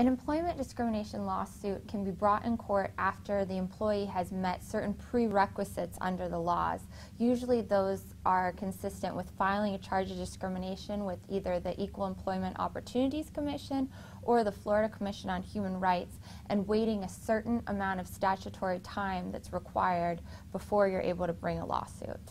An employment discrimination lawsuit can be brought in court after the employee has met certain prerequisites under the laws. Usually those are consistent with filing a charge of discrimination with either the Equal Employment Opportunities Commission or the Florida Commission on Human Rights and waiting a certain amount of statutory time that's required before you're able to bring a lawsuit.